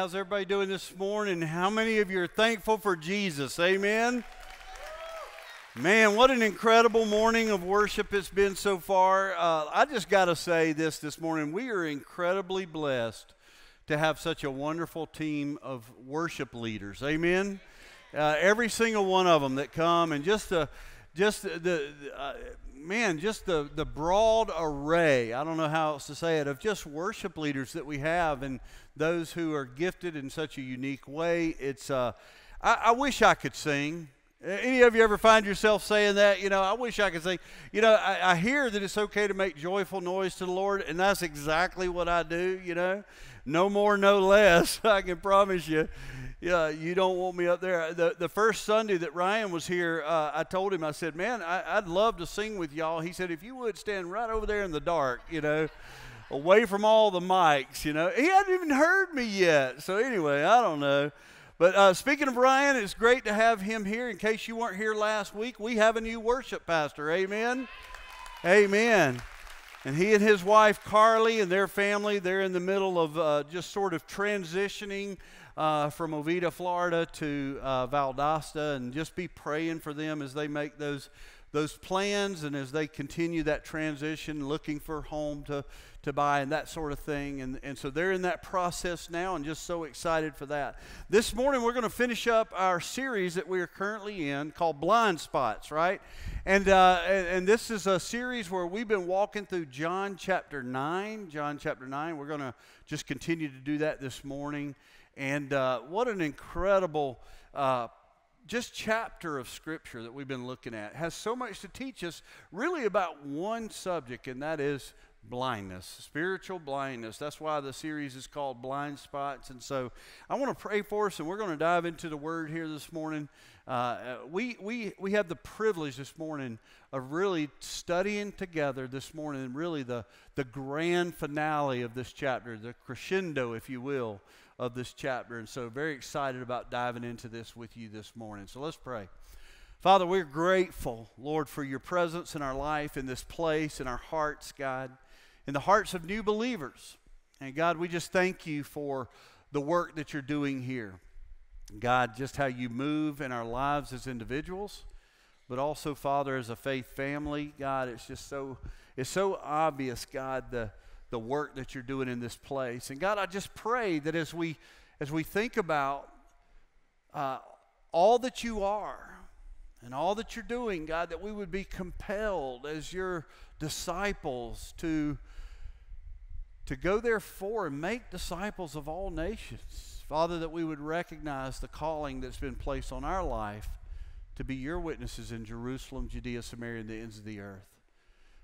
How's everybody doing this morning? How many of you are thankful for Jesus? Amen. Man, what an incredible morning of worship it's been so far. Uh, I just got to say this this morning. We are incredibly blessed to have such a wonderful team of worship leaders. Amen. Uh, every single one of them that come and just the, just the, the uh, man, just the, the broad array, I don't know how else to say it, of just worship leaders that we have and those who are gifted in such a unique way. It's, uh, I, I wish I could sing. Any of you ever find yourself saying that? You know, I wish I could sing. You know, I, I, hear that it's okay to make joyful noise to the Lord, and that's exactly what I do, you know. No more, no less, I can promise you yeah, you don't want me up there. The, the first Sunday that Ryan was here, uh, I told him, I said, man, I, would love to sing with y'all. He said, if you would stand right over there in the dark, you know, away from all the mics, you know. He hadn't even heard me yet. So anyway, I don't know. But uh, speaking of Ryan, it's great to have him here. In case you weren't here last week, we have a new worship pastor. Amen. Amen. And he and his wife Carly and their family, they're in the middle of uh, just sort of transitioning uh, from Oviedo, Florida to uh, Valdosta, and just be praying for them as they make those those plans and as they continue that transition, looking for home to, to buy and that sort of thing. And, and so they're in that process now and just so excited for that. This morning, we're going to finish up our series that we are currently in called Blind Spots, right? And, uh, and, and this is a series where we've been walking through John chapter 9. John chapter 9. We're going to just continue to do that this morning. And uh, what an incredible uh, just chapter of scripture that we've been looking at. Has so much to teach us really about one subject and that is blindness spiritual blindness. That's why the series is called blind spots. And so i want to pray for us and we're going to dive into the word here this morning. Uh, we, we, we have the privilege this morning of really studying together this morning really the, the grand finale of this chapter the crescendo if you will of this chapter. And so, very excited about diving into this with you this morning. So, let's pray. Father, we're grateful, Lord, for your presence in our life, in this place, in our hearts, God, in the hearts of new believers. And God, we just thank you for the work that you're doing here. God, just how you move in our lives as individuals, but also, Father, as a faith family. God, it's just so it's so obvious, God, the the work that you're doing in this place. And God, I just pray that as we as we think about uh, all that you are and all that you're doing, God, that we would be compelled as your disciples to to go therefore and make disciples of all nations. Father, that we would recognize the calling that's been placed on our life to be your witnesses in Jerusalem, Judea, Samaria, and the ends of the earth.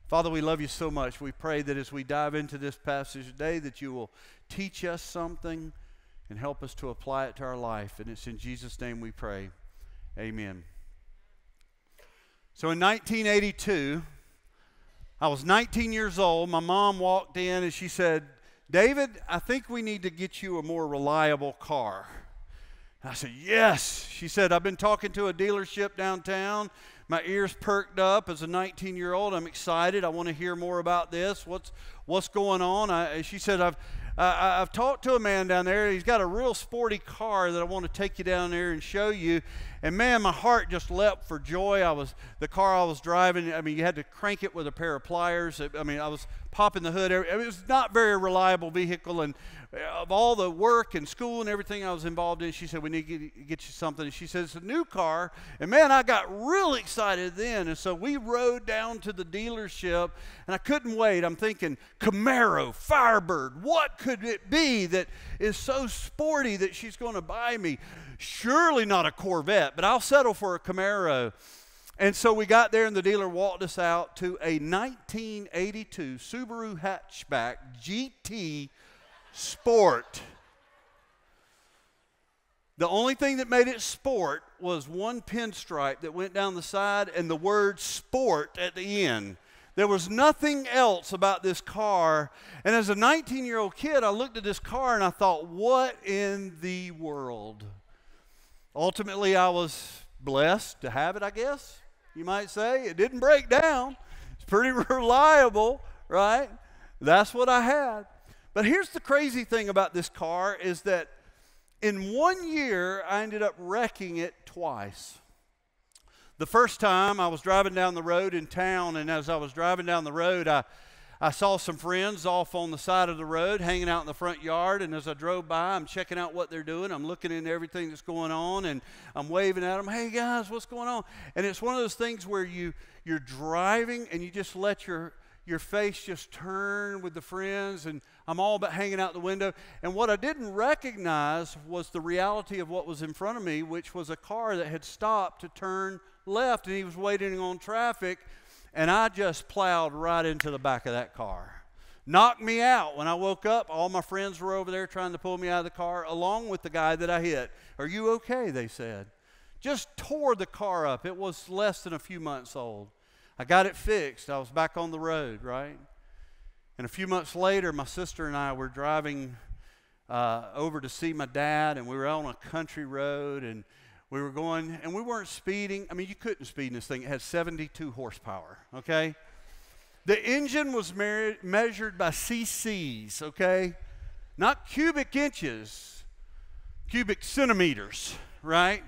Father, we love you so much. We pray that as we dive into this passage today, that you will teach us something and help us to apply it to our life. And it's in Jesus' name we pray. Amen. So in 1982, I was 19 years old. My mom walked in and she said, David, I think we need to get you a more reliable car. I said, Yes. She said, I've been talking to a dealership downtown my ears perked up as a 19 year old. I'm excited. I want to hear more about this. What's, what's going on? I, she said, I've, uh, I've talked to a man down there. He's got a real sporty car that I want to take you down there and show you. And man, my heart just leapt for joy. I was the car I was driving. I mean, you had to crank it with a pair of pliers. I mean, I was popping the hood. It was not very reliable vehicle, and of all the work and school and everything I was involved in, she said, We need to get, you something. And she says, It's A new car. And man, I got really excited then. And so we rode down to the dealership, and I couldn't wait. I'm thinking, Camaro, Firebird, what could it be that is so sporty that she's going to buy me? Surely not a Corvette, but I'll settle for a Camaro. And so we got there, and the dealer walked us out to a 1982 Subaru hatchback GT Sport. The only thing that made it sport was one pinstripe that went down the side and the word sport at the end. There was nothing else about this car. And as a 19 year old kid, I looked at this car and I thought, what in the world? Ultimately, I was blessed to have it, I guess you might say. It didn't break down, it's pretty reliable, right? That's what I had. But here's the crazy thing about this car is that in one year, I ended up wrecking it twice. The first time I was driving down the road in town, and as I was driving down the road, I I saw some friends off on the side of the road hanging out in the front yard, and as I drove by, I'm checking out what they're doing. I'm looking into everything that's going on, and I'm waving at them, "Hey guys, what's going on?" And it's one of those things where you you're driving and you just let your your face just turn with the friends, and I'm all about hanging out the window. And what I didn't recognize was the reality of what was in front of me, which was a car that had stopped to turn left, and he was waiting on traffic and I just plowed right into the back of that car. Knocked me out. When I woke up, all my friends were over there trying to pull me out of the car, along with the guy that I hit. Are you okay? They said. Just tore the car up. It was less than a few months old. I got it fixed. I was back on the road, right? And a few months later, my sister and I were driving uh, over to see my dad, and we were on a country road, and we were going, and we weren't speeding. I mean, you couldn't speed in this thing. It had 72 horsepower, okay? The engine was measured by cc's, okay? Not cubic inches, cubic centimeters, right?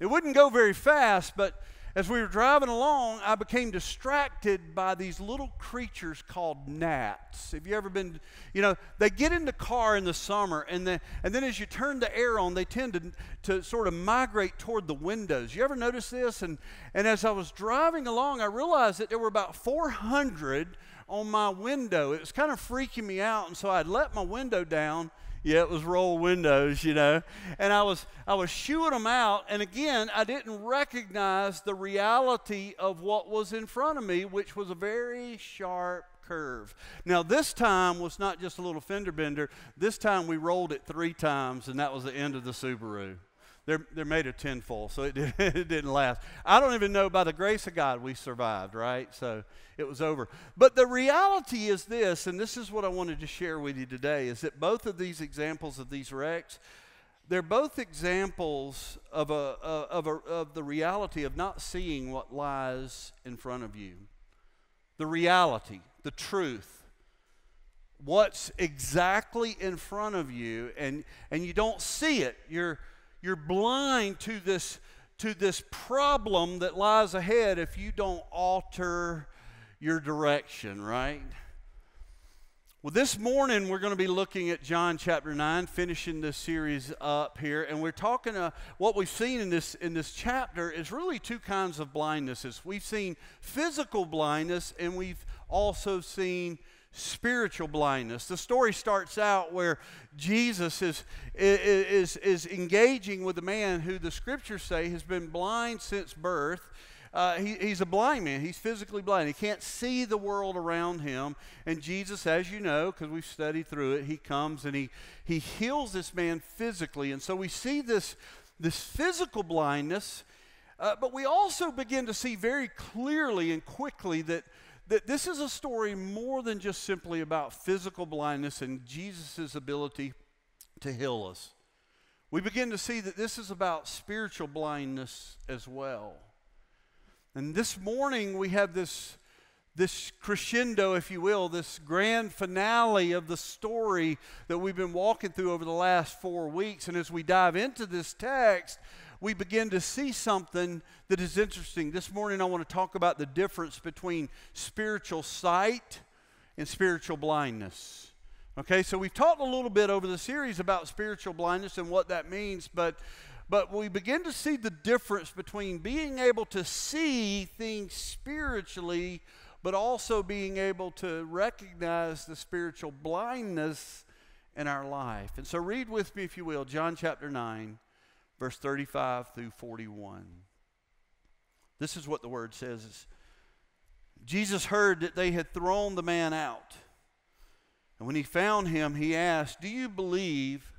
It wouldn't go very fast, but as we were driving along, I became distracted by these little creatures called gnats. Have you ever been, you know, they get in the car in the summer, and then, and then as you turn the air on, they tend to, to sort of migrate toward the windows. You ever notice this? And, and as I was driving along, I realized that there were about 400 on my window. It was kind of freaking me out, and so I'd let my window down yeah, it was roll windows, you know. And I was I was shooing them out, and again, I didn't recognize the reality of what was in front of me, which was a very sharp curve. Now, this time was not just a little fender bender. This time we rolled it three times, and that was the end of the Subaru. They're, they're made of tinfoil, so it, did, it didn't last. I don't even know, by the grace of God, we survived, right? So it was over. But the reality is this, and this is what I wanted to share with you today, is that both of these examples of these wrecks, they're both examples of, a, of, a, of the reality of not seeing what lies in front of you. The reality, the truth, what's exactly in front of you, and, and you don't see it. You're you're blind to this, to this problem that lies ahead if you don't alter your direction, right? Well, this morning we're going to be looking at John chapter 9, finishing this series up here. And we're talking, uh, what we've seen in this, in this chapter is really two kinds of blindnesses. We've seen physical blindness, and we've also seen spiritual blindness. The story starts out where Jesus is, is, is engaging with a man who the scriptures say has been blind since birth. Uh, he, he's a blind man. He's physically blind. He can't see the world around him. And Jesus, as you know, because we've studied through it, he comes and he, he heals this man physically. And so we see this, this physical blindness, uh, but we also begin to see very clearly and quickly that that this is a story more than just simply about physical blindness and Jesus' ability to heal us. We begin to see that this is about spiritual blindness as well. And this morning we have this, this crescendo, if you will, this grand finale of the story that we've been walking through over the last four weeks. And as we dive into this text, we begin to see something that is interesting. This morning, I want to talk about the difference between spiritual sight and spiritual blindness. Okay, so we've talked a little bit over the series about spiritual blindness and what that means, but but we begin to see the difference between being able to see things spiritually, but also being able to recognize the spiritual blindness in our life. And so read with me, if you will, John chapter 9, verse 35 through 41. This is what the word says. Jesus heard that they had thrown the man out. And when he found him, he asked, Do you believe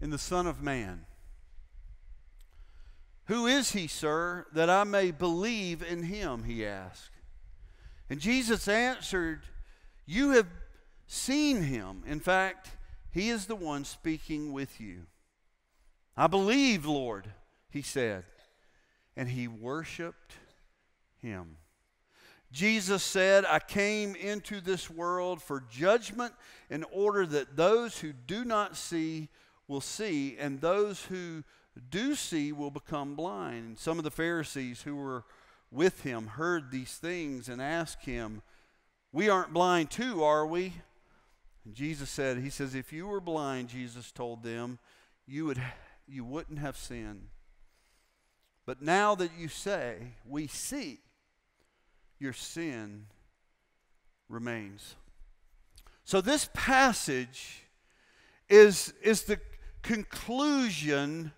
in the Son of Man? Who is he, sir, that I may believe in him? He asked. And Jesus answered, You have seen him. In fact, he is the one speaking with you. I believe, Lord, he said. And he worshiped him. Jesus said, I came into this world for judgment in order that those who do not see will see, and those who do see will become blind. And some of the Pharisees who were with him heard these things and asked him, We aren't blind too, are we? And Jesus said, He says, If you were blind, Jesus told them, you, would, you wouldn't have sinned. But now that you say, We see, your sin remains. So, this passage is, is the conclusion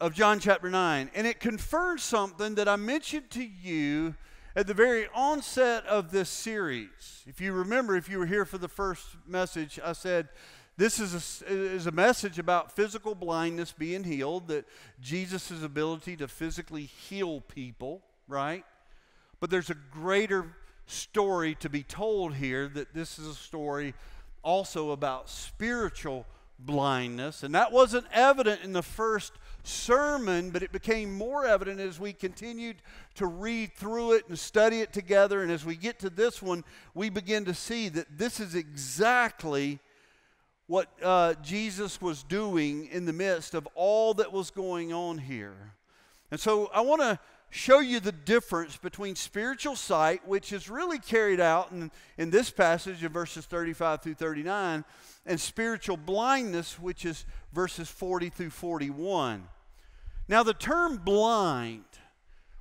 of John chapter 9, and it confirms something that I mentioned to you at the very onset of this series. If you remember, if you were here for the first message, I said, this is a, is a message about physical blindness being healed, that Jesus' ability to physically heal people, right? But there's a greater story to be told here that this is a story also about spiritual blindness. And that wasn't evident in the first sermon, but it became more evident as we continued to read through it and study it together. And as we get to this one, we begin to see that this is exactly what uh, Jesus was doing in the midst of all that was going on here. And so I want to show you the difference between spiritual sight, which is really carried out in, in this passage in verses 35 through 39, and spiritual blindness, which is verses 40 through 41. Now, the term blind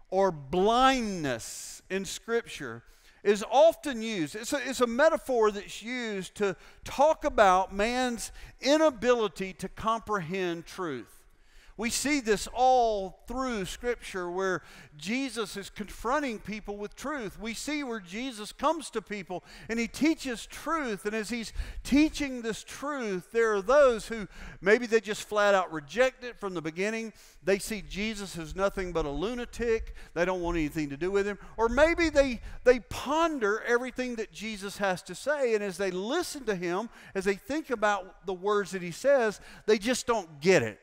or blindness in Scripture is often used. It's a, it's a metaphor that's used to talk about man's inability to comprehend truth. We see this all through Scripture where Jesus is confronting people with truth. We see where Jesus comes to people and he teaches truth. And as he's teaching this truth, there are those who maybe they just flat out reject it from the beginning. They see Jesus as nothing but a lunatic. They don't want anything to do with him. Or maybe they, they ponder everything that Jesus has to say. And as they listen to him, as they think about the words that he says, they just don't get it.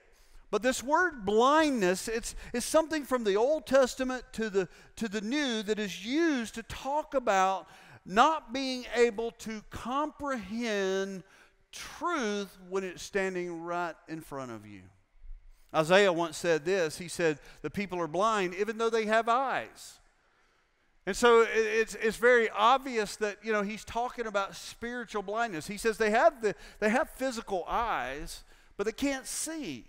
But this word blindness, it's, it's something from the Old Testament to the, to the New that is used to talk about not being able to comprehend truth when it's standing right in front of you. Isaiah once said this He said, The people are blind even though they have eyes. And so it's, it's very obvious that, you know, he's talking about spiritual blindness. He says they have, the, they have physical eyes, but they can't see.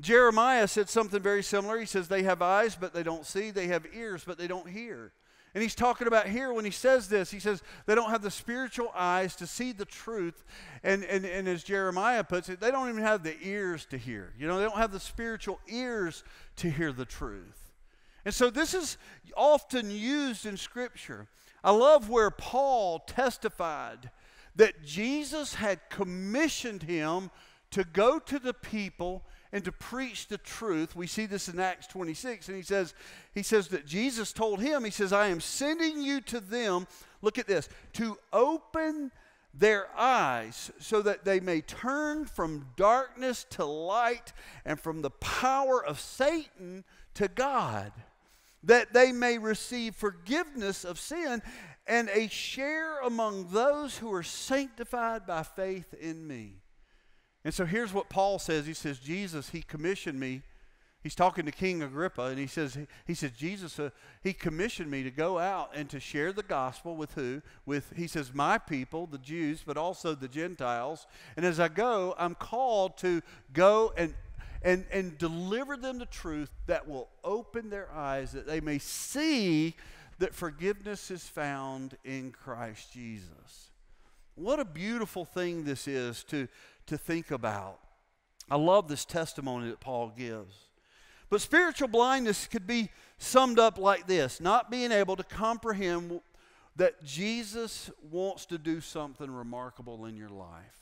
Jeremiah said something very similar. He says, They have eyes, but they don't see. They have ears, but they don't hear. And he's talking about here when he says this, he says they don't have the spiritual eyes to see the truth. And, and, and as Jeremiah puts it, they don't even have the ears to hear. You know, they don't have the spiritual ears to hear the truth. And so this is often used in Scripture. I love where Paul testified that Jesus had commissioned him to go to the people and to preach the truth. We see this in Acts 26, and he says, he says that Jesus told him, he says, I am sending you to them, look at this, to open their eyes so that they may turn from darkness to light and from the power of Satan to God, that they may receive forgiveness of sin and a share among those who are sanctified by faith in me. And so here's what Paul says. He says, Jesus, he commissioned me. he's talking to King Agrippa, and he says, he says, Jesus, uh, he commissioned me to go out and to share the gospel with who? With, he says, my people, the Jews, but also the Gentiles. And as I go, I'm called to go and and, and deliver them the truth that will open their eyes that they may see that forgiveness is found in Christ Jesus. What a beautiful thing this is to, to think about. I love this testimony that Paul gives. But spiritual blindness could be summed up like this not being able to comprehend that Jesus wants to do something remarkable in your life.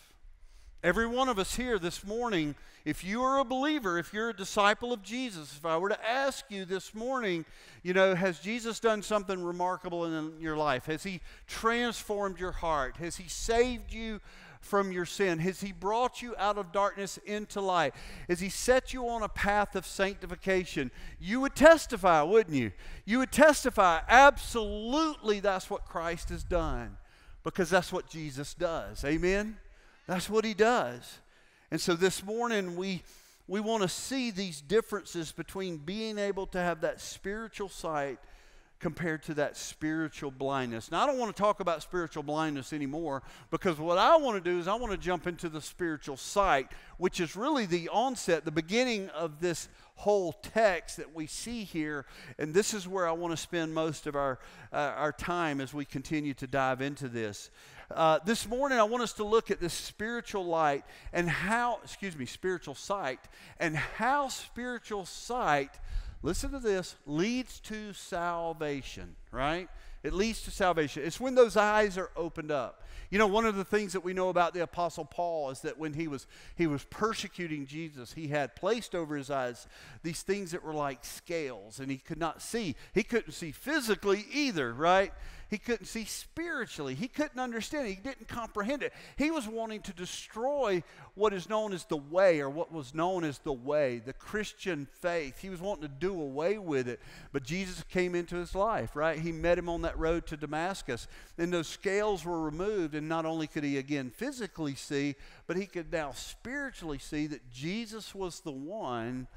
Every one of us here this morning, if you are a believer, if you're a disciple of Jesus, if I were to ask you this morning, you know, has Jesus done something remarkable in your life? Has He transformed your heart? Has He saved you from your sin? Has He brought you out of darkness into light? Has He set you on a path of sanctification? You would testify, wouldn't you? You would testify, absolutely, that's what Christ has done because that's what Jesus does. Amen? That's what he does. And so this morning we we want to see these differences between being able to have that spiritual sight compared to that spiritual blindness. Now, I don't want to talk about spiritual blindness anymore because what I want to do is I want to jump into the spiritual sight, which is really the onset, the beginning of this whole text that we see here. And this is where I want to spend most of our, uh, our time as we continue to dive into this. Uh, this morning, I want us to look at this spiritual light and how, excuse me, spiritual sight, and how spiritual sight, listen to this, leads to salvation, right? It leads to salvation. It's when those eyes are opened up. You know, one of the things that we know about the Apostle Paul is that when he was, he was persecuting Jesus, he had placed over his eyes these things that were like scales, and he could not see. He couldn't see physically either, right? He couldn't see spiritually. He couldn't understand. He didn't comprehend it. He was wanting to destroy what is known as the way, or what was known as the way, the Christian faith. He was wanting to do away with it. But Jesus came into his life, right? He met him on that road to Damascus. And those scales were removed. And not only could he again physically see, but he could now spiritually see that Jesus was the one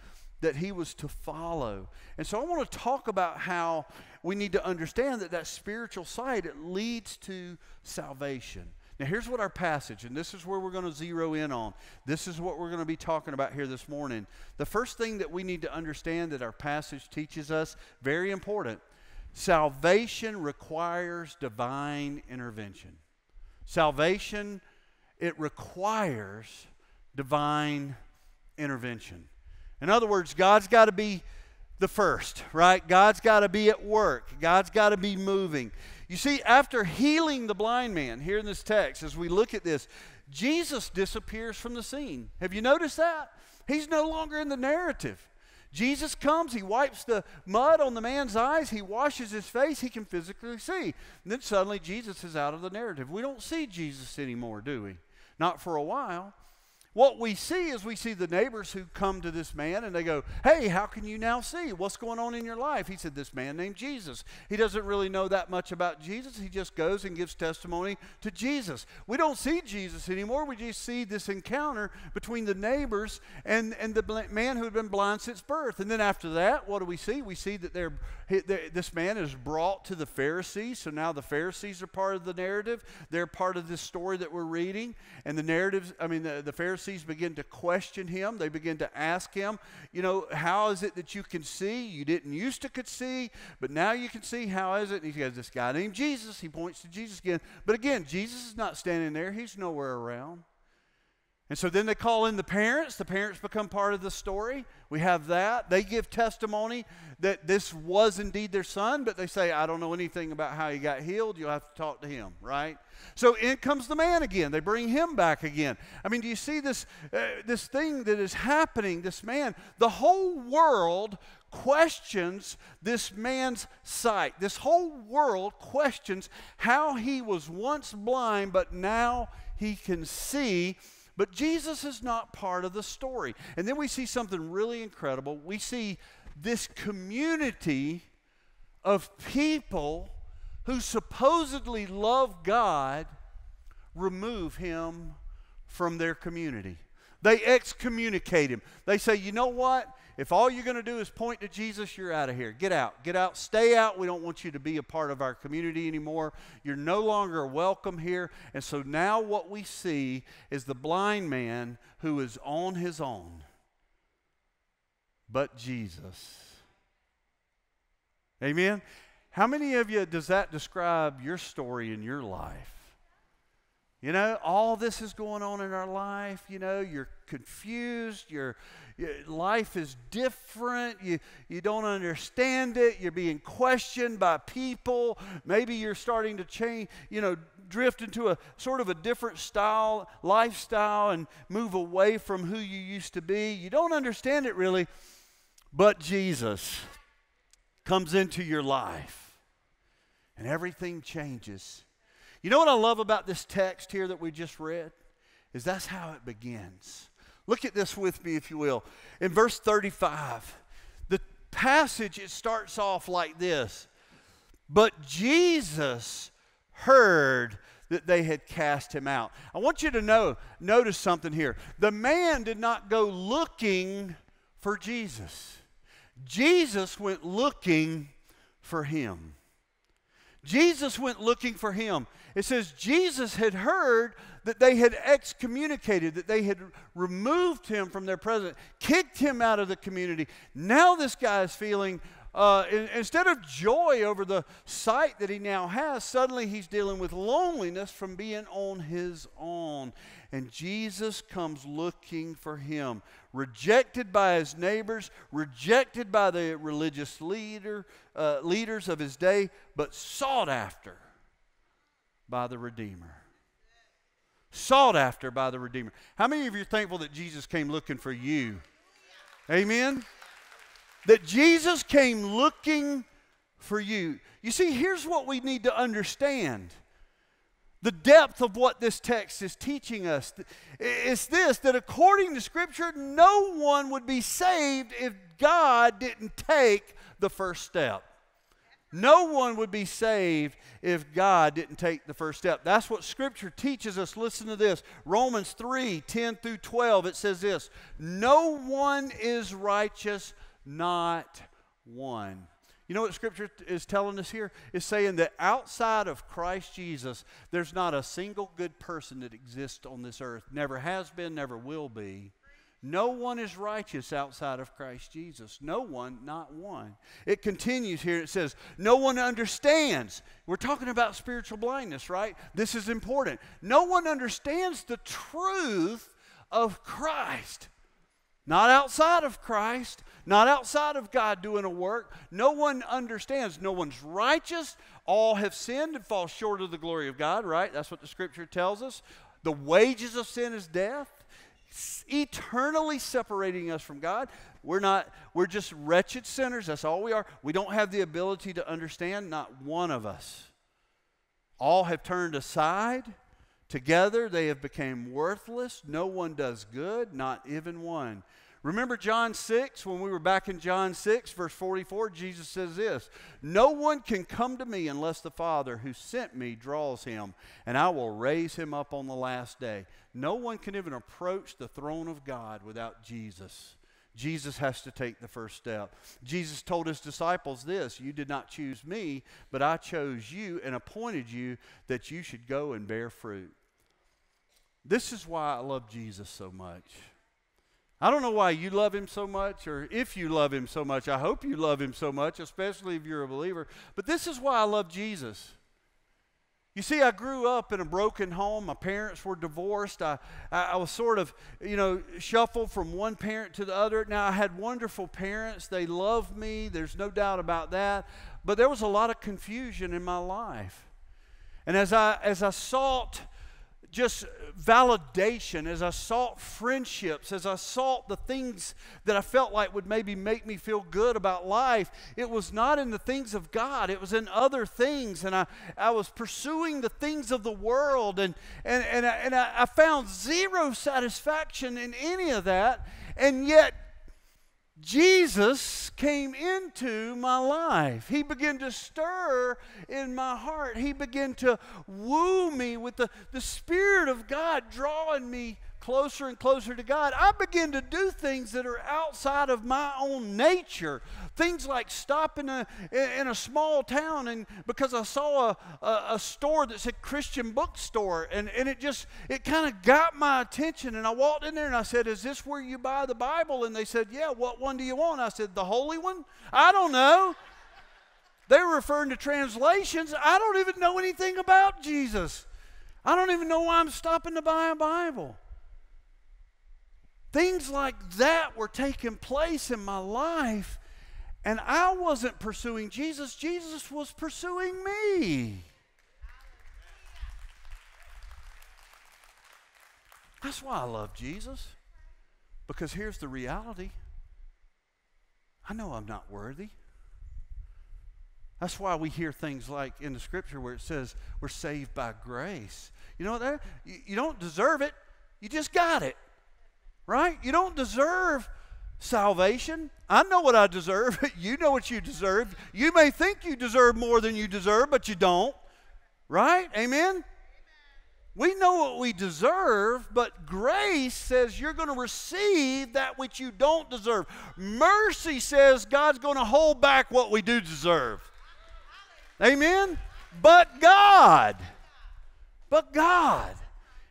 that he was to follow. And so I want to talk about how we need to understand that that spiritual sight it leads to salvation. Now here's what our passage and this is where we're going to zero in on. This is what we're going to be talking about here this morning. The first thing that we need to understand that our passage teaches us, very important. Salvation requires divine intervention. Salvation it requires divine intervention. In other words, God's got to be the first, right? God's got to be at work. God's got to be moving. You see, after healing the blind man, here in this text, as we look at this, Jesus disappears from the scene. Have you noticed that? He's no longer in the narrative. Jesus comes, he wipes the mud on the man's eyes, he washes his face, he can physically see. And then suddenly Jesus is out of the narrative. We don't see Jesus anymore, do we? Not for a while. What we see is we see the neighbors who come to this man and they go, Hey, how can you now see? What's going on in your life? He said, This man named Jesus. He doesn't really know that much about Jesus. He just goes and gives testimony to Jesus. We don't see Jesus anymore. We just see this encounter between the neighbors and, and the man who had been blind since birth. And then after that, what do we see? We see that they're, this man is brought to the Pharisees. So now the Pharisees are part of the narrative. They're part of this story that we're reading. And the narratives, I mean, the, the Pharisees begin to question him. They begin to ask him, you know, how is it that you can see? You didn't used to could see, but now you can see. How is it? And he goes, this guy named Jesus. He points to Jesus again. But again, Jesus is not standing there. He's nowhere around. And so then they call in the parents. The parents become part of the story. We have that. They give testimony that this was indeed their son, but they say, I don't know anything about how he got healed. You'll have to talk to him, right? So in comes the man again. They bring him back again. I mean, do you see this, uh, this thing that is happening? This man, the whole world questions this man's sight. This whole world questions how he was once blind, but now he can see but Jesus is not part of the story. And then we see something really incredible. We see this community of people who supposedly love God remove him from their community. They excommunicate him. They say, you know what? If all you're going to do is point to Jesus, you're out of here. Get out. Get out. Stay out. We don't want you to be a part of our community anymore. You're no longer welcome here. And so now what we see is the blind man who is on his own, but Jesus. Amen. How many of you does that describe your story in your life? You know, all this is going on in our life. You know, you're confused. Your life is different. You, you don't understand it. You're being questioned by people. Maybe you're starting to change, you know, drift into a sort of a different style, lifestyle, and move away from who you used to be. You don't understand it really, but Jesus comes into your life and everything changes. You know what I love about this text here that we just read? Is that's how it begins. Look at this with me, if you will. In verse 35, the passage it starts off like this But Jesus heard that they had cast him out. I want you to know, notice something here. The man did not go looking for Jesus. Jesus went looking for him. Jesus went looking for him. It says Jesus had heard that they had excommunicated, that they had removed him from their presence, kicked him out of the community. Now this guy is feeling, uh, instead of joy over the sight that he now has, suddenly he's dealing with loneliness from being on his own. And Jesus comes looking for him, rejected by his neighbors, rejected by the religious leader, uh, leaders of his day, but sought after by the Redeemer. Sought after by the Redeemer. How many of you are thankful that Jesus came looking for you? Amen? That Jesus came looking for you. You see, here's what we need to understand the depth of what this text is teaching us is this that according to Scripture, no one would be saved if God didn't take the first step. No one would be saved if God didn't take the first step. That's what Scripture teaches us. Listen to this Romans 3 10 through 12. It says this No one is righteous, not one. You know what Scripture is telling us here? It's saying that outside of Christ Jesus, there's not a single good person that exists on this earth. Never has been, never will be. No one is righteous outside of Christ Jesus. No one, not one. It continues here. It says, No one understands. We're talking about spiritual blindness, right? This is important. No one understands the truth of Christ. Not outside of Christ, not outside of God doing a work. No one understands. No one's righteous. All have sinned and fall short of the glory of God, right? That's what the scripture tells us. The wages of sin is death, eternally separating us from God. We're not, we're just wretched sinners. That's all we are. We don't have the ability to understand, not one of us. All have turned aside. Together they have become worthless. No one does good, not even one. Remember John 6, when we were back in John 6, verse 44, Jesus says this No one can come to me unless the Father who sent me draws him, and I will raise him up on the last day. No one can even approach the throne of God without Jesus. Jesus has to take the first step. Jesus told his disciples this You did not choose me, but I chose you and appointed you that you should go and bear fruit. This is why I love Jesus so much. I don't know why you love him so much, or if you love him so much. I hope you love him so much, especially if you're a believer. But this is why I love Jesus. You see, I grew up in a broken home. My parents were divorced. I, I, was sort of, you know, shuffled from one parent to the other. Now, I had wonderful parents. They loved me. There's no doubt about that. But there was a lot of confusion in my life. And as I, as I sought just validation, as I sought friendships, as I sought the things that I felt like would maybe make me feel good about life, it was not in the things of God, it was in other things. And I, I was pursuing the things of the world, and, and, and, I, and I, I found zero satisfaction in any of that. And yet, Jesus came into my life. He began to stir in my heart. He began to woo me with the, the Spirit of God drawing me closer and closer to God, I begin to do things that are outside of my own nature. Things like stop in a, in a small town and because I saw a, a, a store that said Christian bookstore and, and it just, it kind of got my attention. And I walked in there and I said, Is this where you buy the Bible? And they said, Yeah, what one do you want? I said, The holy one? I don't know. They were referring to translations. I don't even know anything about Jesus. I don't even know why I'm stopping to buy a Bible. Things like that were taking place in my life, and I wasn't pursuing Jesus, Jesus was pursuing me. That's why I love Jesus. Because here's the reality I know I'm not worthy. That's why we hear things like in the scripture where it says we're saved by grace. You know what? You, you don't deserve it, you just got it. Right? You don't deserve salvation. I know what I deserve. you know what you deserve. You may think you deserve more than you deserve, but you don't. Right? Amen? We know what we deserve, but grace says you're going to receive that which you don't deserve. Mercy says God's going to hold back what we do deserve. Amen? But God. But God.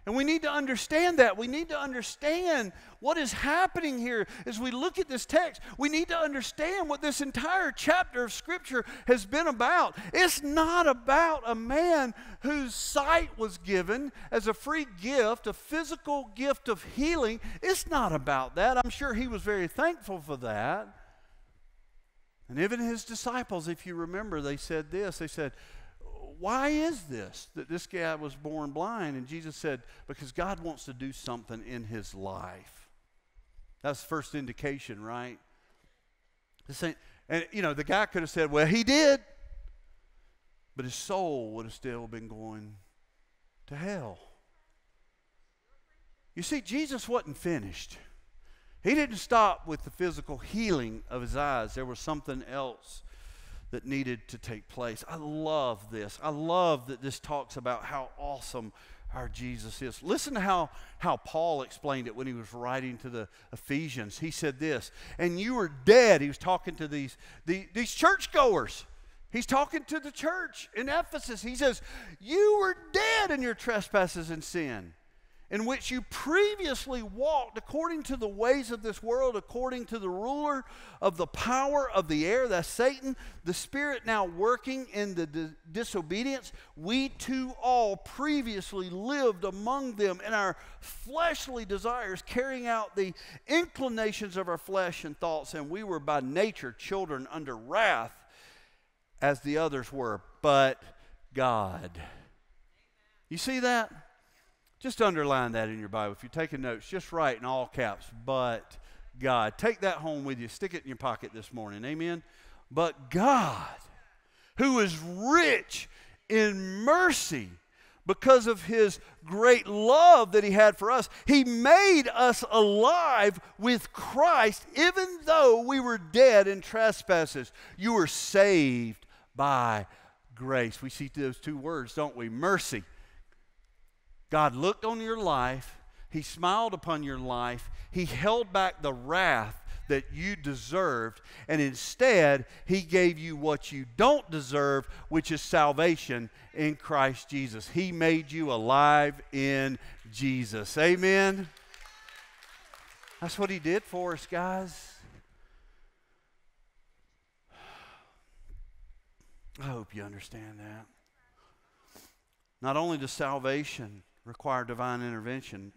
And we need to understand that. We need to understand what is happening here as we look at this text. We need to understand what this entire chapter of Scripture has been about. It's not about a man whose sight was given as a free gift, a physical gift of healing. It's not about that. I'm sure he was very thankful for that. And even his disciples, if you remember, they said this they said, Why is this that this guy was born blind? And Jesus said, Because God wants to do something in his life. That's the first indication, right? and, you know, the guy could have said, Well, he did. But his soul would have still been going to hell. You see, Jesus wasn't finished. He didn't stop with the physical healing of his eyes, there was something else that needed to take place. I love this. I love that this talks about how awesome our Jesus is. Listen to how, how Paul explained it when he was writing to the Ephesians. He said this, and you were dead. He was talking to these, the, these churchgoers. He's talking to the church in Ephesus. He says, You were dead in your trespasses and sin in which you previously walked according to the ways of this world, according to the ruler of the power of the air, that's Satan, the spirit now working in the di- disobedience. We too all previously lived among them in our fleshly desires, carrying out the inclinations of our flesh and thoughts, and we were by nature children under wrath as the others were, but God. You see that? Just underline that in your Bible. If you're taking notes, just write in all caps, but God. Take that home with you. Stick it in your pocket this morning. Amen. But God, who is rich in mercy because of his great love that he had for us, he made us alive with Christ, even though we were dead in trespasses. You were saved by grace. We see those two words, don't we? Mercy God looked on your life, He smiled upon your life, He held back the wrath that you deserved, and instead, He gave you what you don't deserve, which is salvation in Christ Jesus. He made you alive in Jesus. Amen. That's what He did for us, guys. I hope you understand that. Not only does salvation require divine intervention.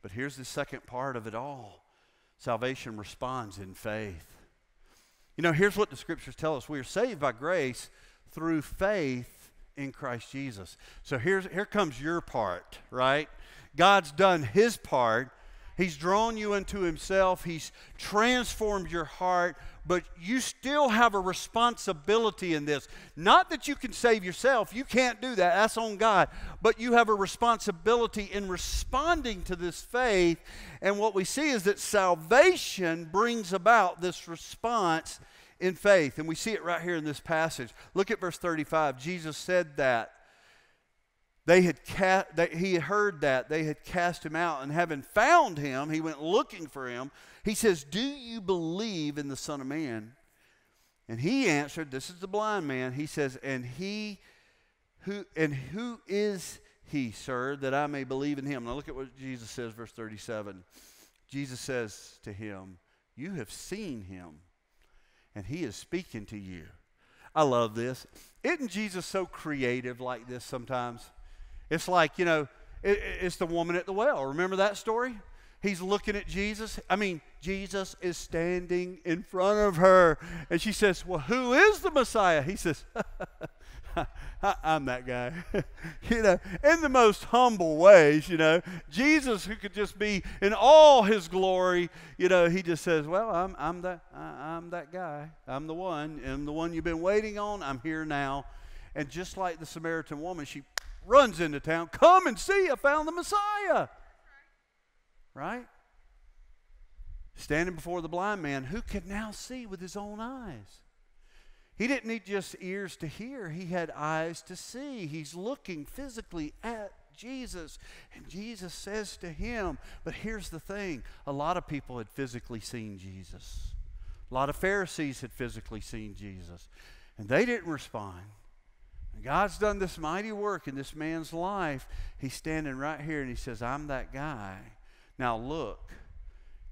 But here's the second part of it all salvation responds in faith. You know, here's what the scriptures tell us we are saved by grace through faith in Christ Jesus. So here's, here comes your part, right? God's done his part. He's drawn you into himself. He's transformed your heart but you still have a responsibility in this. Not that you can save yourself, you can't do that, that's on God. But you have a responsibility in responding to this faith. And what we see is that salvation brings about this response in faith. And we see it right here in this passage. Look at verse 35. Jesus said that they had ca- they, he had heard that. They had cast him out. And having found him he went looking for him. He says do you believe in the son of man? And he answered this is the blind man. He says and he who and who is he sir that i may believe in him? Now look at what jesus says verse 37 jesus says to him you have seen him and he is speaking to you. I love this. Isn't jesus so creative like this sometimes it's like, you know, it, it's the woman at the well. Remember that story? He's looking at Jesus. I mean, Jesus is standing in front of her. And she says, Well, who is the Messiah? He says, I'm that guy. you know, in the most humble ways, you know. Jesus, who could just be in all his glory, you know, he just says, Well, I'm, I'm, that, I'm that guy. I'm the one. I'm the one you've been waiting on. I'm here now. And just like the Samaritan woman, she runs into town. Come and see, I found the Messiah. Right? Standing before the blind man who could now see with his own eyes. He didn't need just ears to hear, he had eyes to see. He's looking physically at Jesus. And Jesus says to him, but here's the thing a lot of people had physically seen Jesus, a lot of Pharisees had physically seen Jesus, and they didn't respond. God's done this mighty work in this man's life. He's standing right here and he says, I'm that guy. Now look,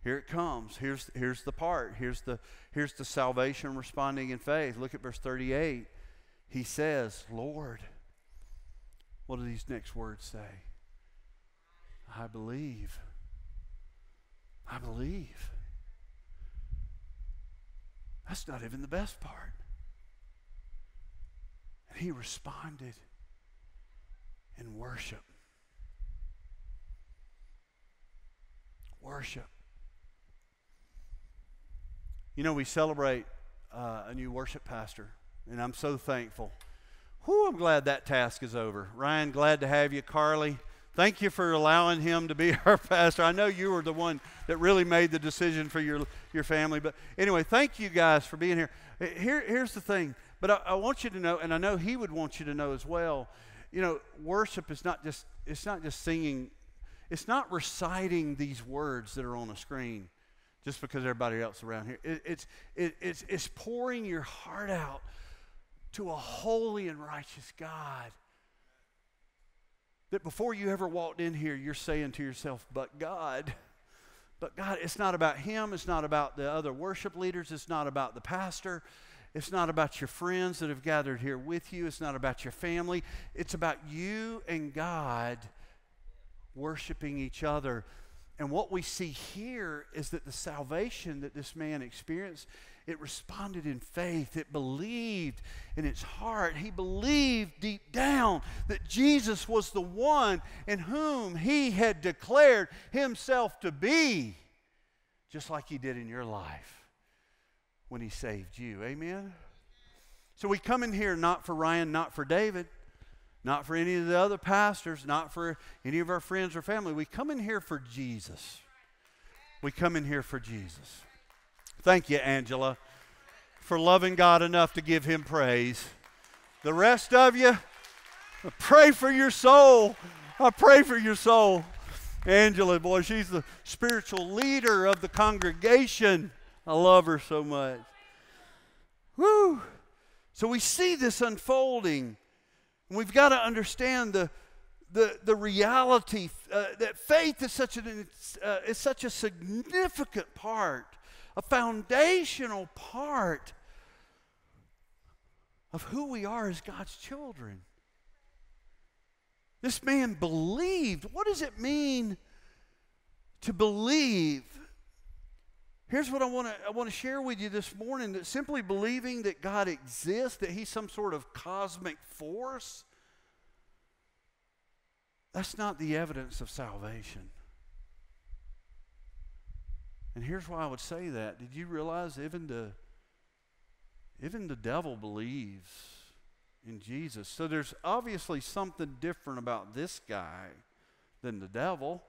here it comes. Here's, here's the part. Here's the, here's the salvation responding in faith. Look at verse 38. He says, Lord, what do these next words say? I believe. I believe. That's not even the best part. He responded in worship. Worship. You know, we celebrate uh, a new worship pastor, and I'm so thankful. Whew, I'm glad that task is over. Ryan, glad to have you. Carly, thank you for allowing him to be our pastor. I know you were the one that really made the decision for your, your family. But anyway, thank you guys for being here. here here's the thing but I, I want you to know, and I know he would want you to know as well, you know, worship is not just, it's not just singing, it's not reciting these words that are on a screen just because everybody else around here. It, it's, it, it's, it's pouring your heart out to a holy and righteous God. That before you ever walked in here, you're saying to yourself, but God. But God, it's not about Him. It's not about the other worship leaders. It's not about the pastor. It's not about your friends that have gathered here with you. It's not about your family. It's about you and God worshiping each other. And what we see here is that the salvation that this man experienced, it responded in faith. It believed in its heart. He believed deep down that Jesus was the one in whom he had declared himself to be, just like he did in your life when he saved you. Amen? So we come in here not for Ryan, not for David, not for any of the other pastors, not for any of our friends or family. We come in here for Jesus. We come in here for Jesus. Thank you, Angela, for loving God enough to give him praise. The rest of you, pray for your soul. I pray for your soul. Angela, boy, she's the spiritual leader of the congregation. I love her so much. Woo! So we see this unfolding. And we've got to understand the, the, the reality uh, that faith is such, an, uh, is such a significant part, a foundational part of who we are as God's children. This man believed. What does it mean to believe? Here's what I want to I want to share with you this morning that simply believing that God exists, that he's some sort of cosmic force, that's not the evidence of salvation. And here's why I would say that. Did you realize even the even the devil believes in Jesus? So there's obviously something different about this guy than the devil,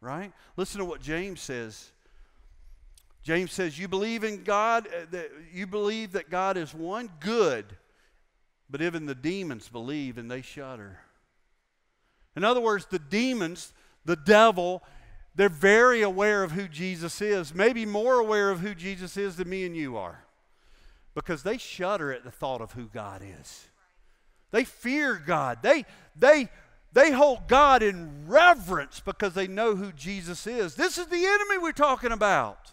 right? Listen to what James says James says, You believe in God, uh, that you believe that God is one? Good. But even the demons believe and they shudder. In other words, the demons, the devil, they're very aware of who Jesus is, maybe more aware of who Jesus is than me and you are, because they shudder at the thought of who God is. They fear God. They, they, they hold God in reverence because they know who Jesus is. This is the enemy we're talking about.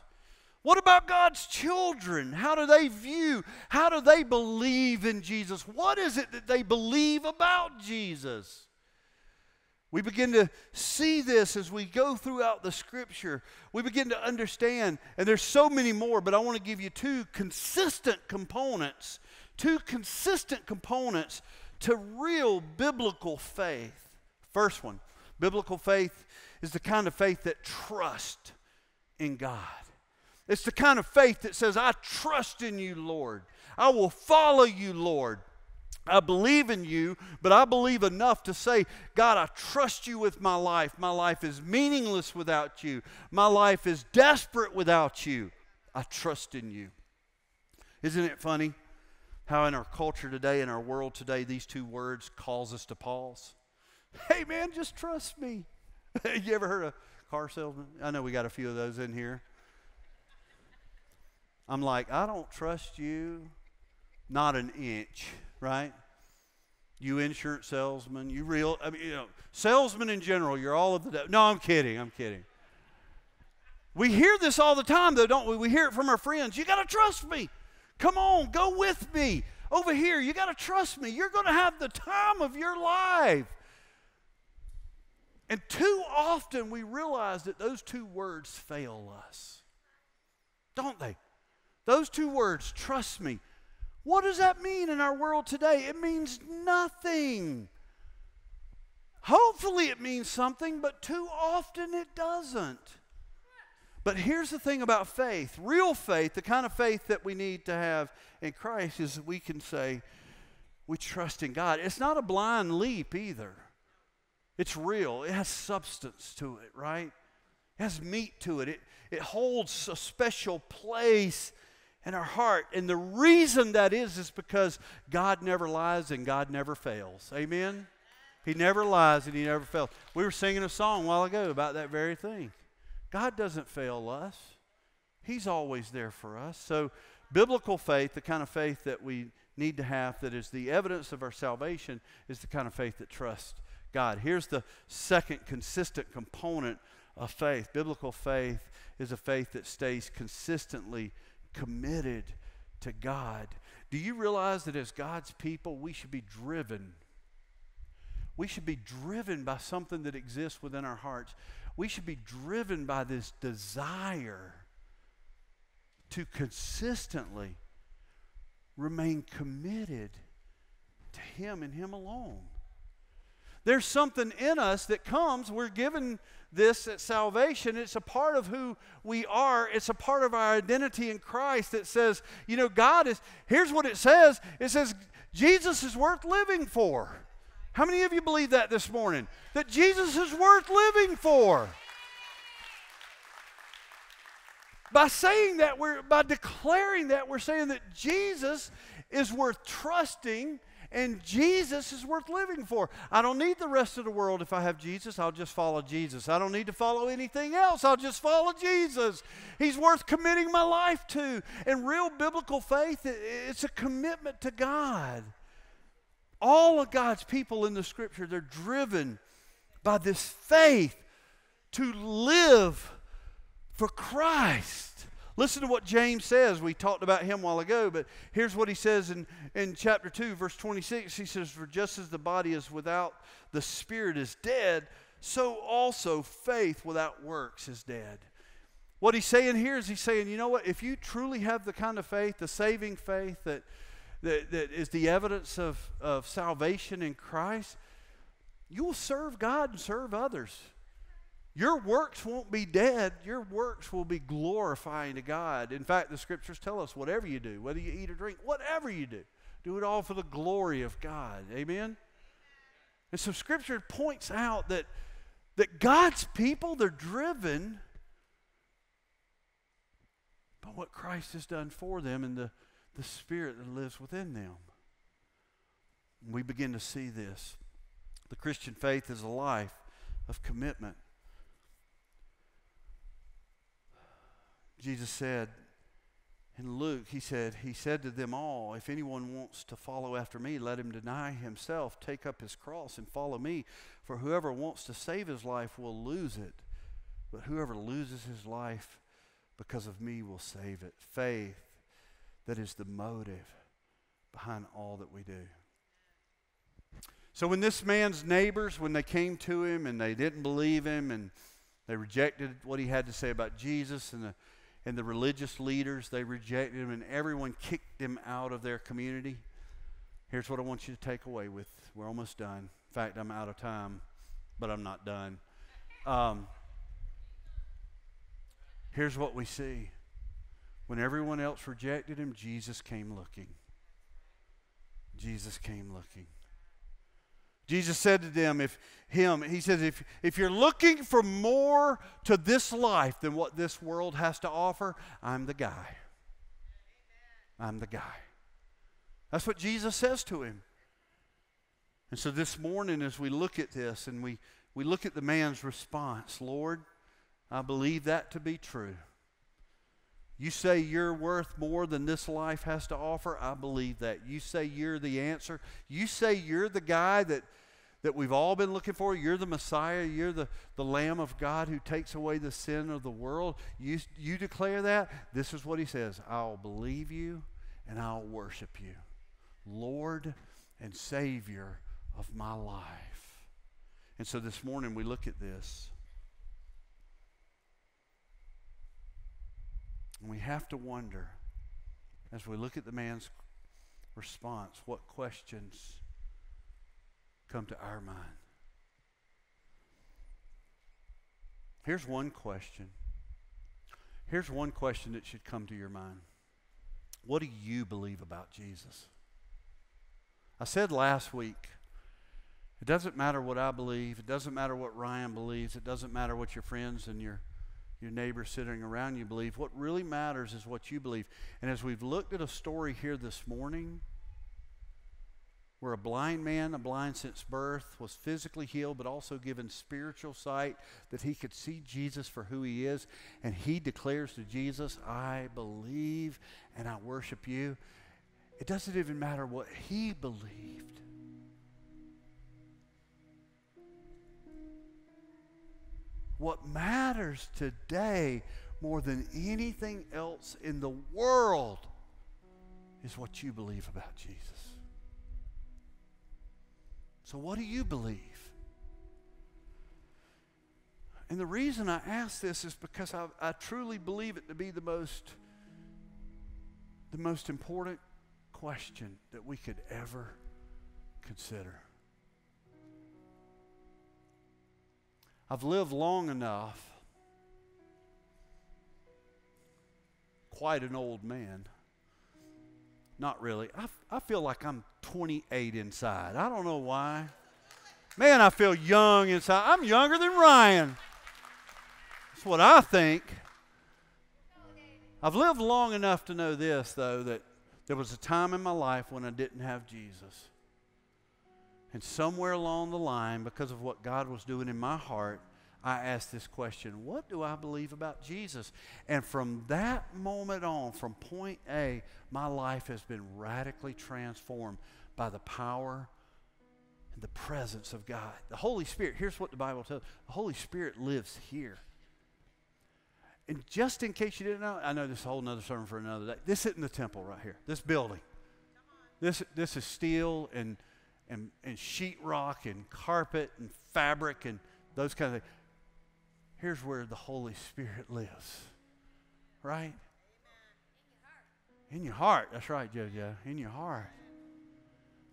What about God's children? How do they view? How do they believe in Jesus? What is it that they believe about Jesus? We begin to see this as we go throughout the scripture. We begin to understand, and there's so many more, but I want to give you two consistent components, two consistent components to real biblical faith. First one, biblical faith is the kind of faith that trusts in God. It's the kind of faith that says, I trust in you, Lord. I will follow you, Lord. I believe in you, but I believe enough to say, God, I trust you with my life. My life is meaningless without you. My life is desperate without you. I trust in you. Isn't it funny how in our culture today, in our world today, these two words cause us to pause? Hey man, just trust me. you ever heard a car salesman? I know we got a few of those in here. I'm like, I don't trust you, not an inch right? You insurance salesman, you real, I mean, you know, salesmen in general, you're all of the. No, I'm kidding, I'm kidding. We hear this all the time, though, don't we? We hear it from our friends. You got to trust me. Come on, go with me. Over here, you got to trust me. You're going to have the time of your life. And too often we realize that those two words fail us. Don't they? Those two words, trust me, what does that mean in our world today? It means nothing. Hopefully, it means something, but too often it doesn't. But here's the thing about faith real faith, the kind of faith that we need to have in Christ, is we can say, we trust in God. It's not a blind leap either. It's real, it has substance to it, right? It has meat to it, it, it holds a special place in our heart. And the reason that is, is because God never lies and God never fails. Amen? He never lies and He never fails. We were singing a song a while ago about that very thing. God doesn't fail us, He's always there for us. So, biblical faith, the kind of faith that we need to have that is the evidence of our salvation, is the kind of faith that trusts God. Here's the second consistent component of faith. Biblical faith is a faith that stays consistently committed to God. Do you realize that as God's people, we should be driven? We should be driven by something that exists within our hearts. We should be driven by this desire to consistently remain committed to Him and Him alone. There's something in us that comes, we're given this at salvation. It's a part of who we are, it's a part of our identity in Christ that says, you know, God is, here's what it says it says, Jesus is worth living for. How many of you believe that this morning? That Jesus is worth living for. By saying that, we're by declaring that, we're saying that Jesus is worth trusting and Jesus is worth living for. I don't need the rest of the world if I have Jesus. I'll just follow Jesus. I don't need to follow anything else. I'll just follow Jesus. He's worth committing my life to. And real biblical faith, it's a commitment to God. All of God's people in the scripture, they're driven by this faith to live for Christ. Listen to what James says. We talked about him a while ago, but here's what he says in, in chapter 2, verse 26. He says, For just as the body is without the spirit is dead, so also faith without works is dead. What he's saying here is he's saying, you know what? If you truly have the kind of faith, the saving faith that, that, that is the evidence of, of salvation in Christ, you will serve God and serve others. Your works won't be dead. Your works will be glorifying to God. In fact, the scriptures tell us whatever you do, whether you eat or drink, whatever you do, do it all for the glory of God. Amen? And so scripture points out that, that God's people, they're driven by what Christ has done for them and the, the spirit that lives within them. We begin to see this. The Christian faith is a life of commitment. Jesus said in Luke, he said, He said to them all, If anyone wants to follow after me, let him deny himself, take up his cross, and follow me. For whoever wants to save his life will lose it, but whoever loses his life because of me will save it. Faith, that is the motive behind all that we do. So when this man's neighbors, when they came to him and they didn't believe him and they rejected what he had to say about Jesus and the, and the religious leaders, they rejected him and everyone kicked him out of their community. Here's what I want you to take away with. We're almost done. In fact, I'm out of time, but I'm not done. Um, here's what we see. When everyone else rejected him, Jesus came looking. Jesus came looking. Jesus said to them, if him, he says, if, if you're looking for more to this life than what this world has to offer, I'm the guy. I'm the guy. That's what Jesus says to him. And so this morning, as we look at this and we, we look at the man's response, Lord, I believe that to be true. You say you're worth more than this life has to offer. I believe that. You say you're the answer. You say you're the guy that, that we've all been looking for. You're the Messiah. You're the, the Lamb of God who takes away the sin of the world. You, you declare that. This is what he says I'll believe you and I'll worship you. Lord and Savior of my life. And so this morning we look at this. And we have to wonder, as we look at the man's response, what questions come to our mind. Here's one question. Here's one question that should come to your mind. What do you believe about Jesus? I said last week, it doesn't matter what I believe. It doesn't matter what Ryan believes. It doesn't matter what your friends and your your neighbors sitting around you believe. What really matters is what you believe. And as we've looked at a story here this morning, where a blind man, a blind since birth, was physically healed, but also given spiritual sight that he could see Jesus for who he is. And he declares to Jesus, I believe and I worship you. It doesn't even matter what he believed. What matters today more than anything else in the world is what you believe about Jesus. So, what do you believe? And the reason I ask this is because I, I truly believe it to be the most, the most important question that we could ever consider. I've lived long enough, quite an old man. Not really. I, I feel like I'm 28 inside. I don't know why. Man, I feel young inside. I'm younger than Ryan. That's what I think. I've lived long enough to know this, though, that there was a time in my life when I didn't have Jesus. And somewhere along the line, because of what God was doing in my heart, I asked this question What do I believe about Jesus? And from that moment on, from point A, my life has been radically transformed by the power and the presence of God. The Holy Spirit, here's what the Bible tells the Holy Spirit lives here. And just in case you didn't know, I know this is a whole other sermon for another day. This isn't the temple right here, this building. This, this is steel and and, and sheetrock and carpet and fabric and those kind of things. Here's where the Holy Spirit lives, right? In your heart. That's right, JoJo. In your heart.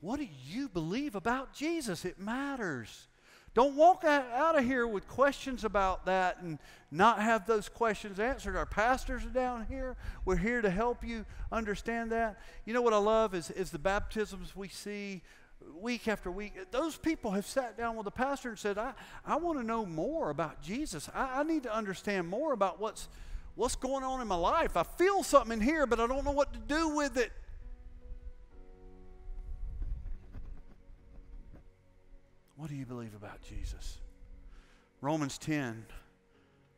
What do you believe about Jesus? It matters. Don't walk out of here with questions about that and not have those questions answered. Our pastors are down here. We're here to help you understand that. You know what I love is, is the baptisms we see week after week, those people have sat down with the pastor and said, I, I want to know more about Jesus. I, I need to understand more about what's, what's going on in my life. I feel something in here, but I don't know what to do with it. What do you believe about Jesus? Romans 10,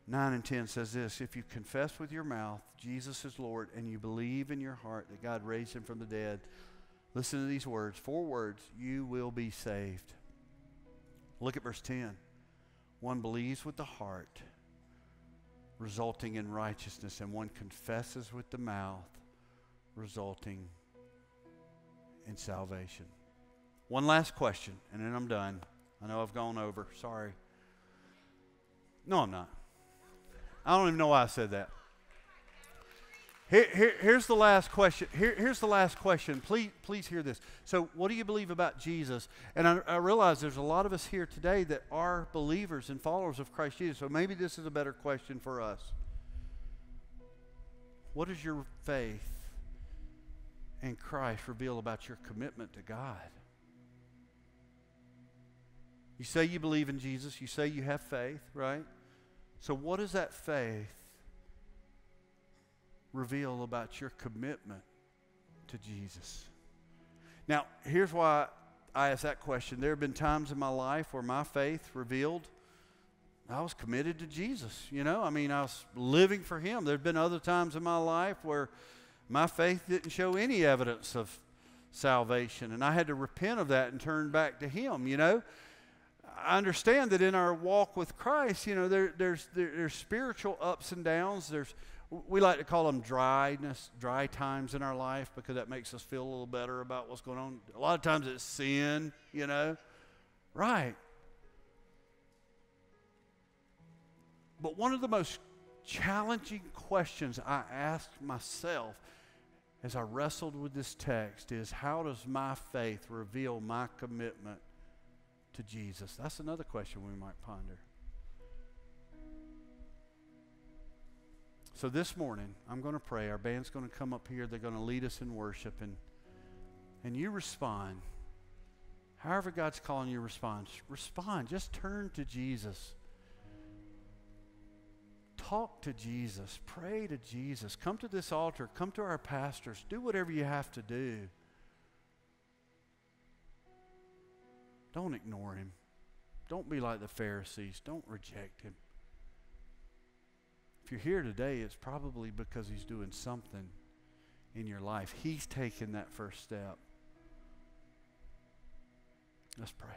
9 and 10 says this If you confess with your mouth Jesus is Lord and you believe in your heart that God raised him from the dead, listen to these words four words, you will be saved. Look at verse 10. One believes with the heart, resulting in righteousness, and one confesses with the mouth, resulting in salvation. One last question, and then I'm done. I know I've gone over. Sorry. No, I'm not. I don't even know why I said that. Here, here, here's the last question. Here, here's the last question. Please, please hear this. So, what do you believe about Jesus? And I, I realize there's a lot of us here today that are believers and followers of Christ Jesus. So maybe this is a better question for us. What does your faith in Christ reveal about your commitment to God? You say you believe in Jesus, you say you have faith, right? So, what does that faith reveal about your commitment to Jesus? Now, here's why I ask that question. There have been times in my life where my faith revealed I was committed to Jesus. You know, I mean, I was living for Him. There have been other times in my life where my faith didn't show any evidence of salvation, and I had to repent of that and turn back to Him, you know. I understand that in our walk with Christ, you know, there, there's, there, there's spiritual ups and downs. There's, we like to call them dryness, dry times in our life because that makes us feel a little better about what's going on. A lot of times it's sin, you know. Right. But one of the most challenging questions I asked myself as I wrestled with this text is how does my faith reveal my commitment to Jesus? That's another question we might ponder. So this morning, I'm going to pray. Our band's going to come up here. They're going to lead us in worship. And, and you respond. However, God's calling you respond, respond. Just turn to Jesus. Talk to Jesus. Pray to Jesus. Come to this altar. Come to our pastors. Do whatever you have to do. Don't ignore him. Don't be like the Pharisees. Don't reject him. You're here today, it's probably because he's doing something in your life. He's taken that first step. Let's pray.